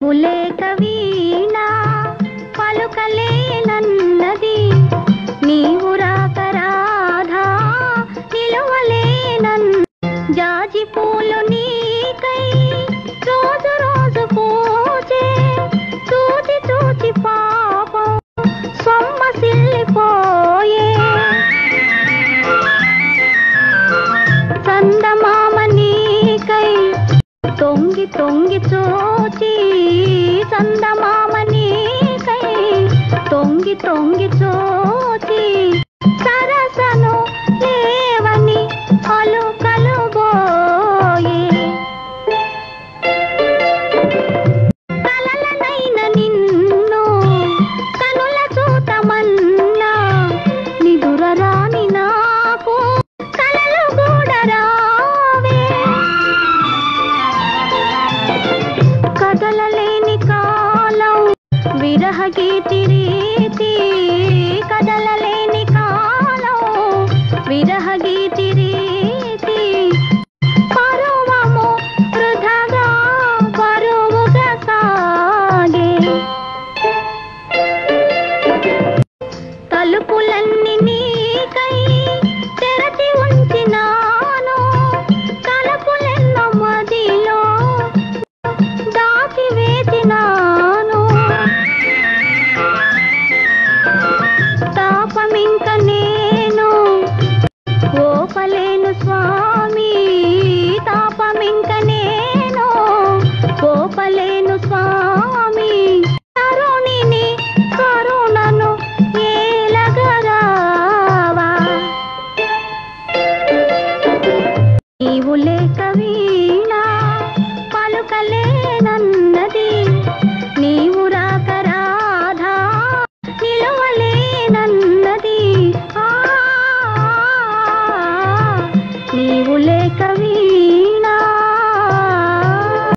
పులేక వీణ పలుకలేనన్నది. నీవు రాక రాధా నిలువలేనన్ జాజి పూలు నీ తొంగి తొంగి చూచి చందమామ నీకై తొంగి తొంగి చూచి విరహ గీతి రీతి కదలలేని కాలం. విరహ గీతి లేక వీణా పలుకలేనన్నది నీవు రాక రాధా నిలవలేనన్నది ఆ నీవు లేక వీణా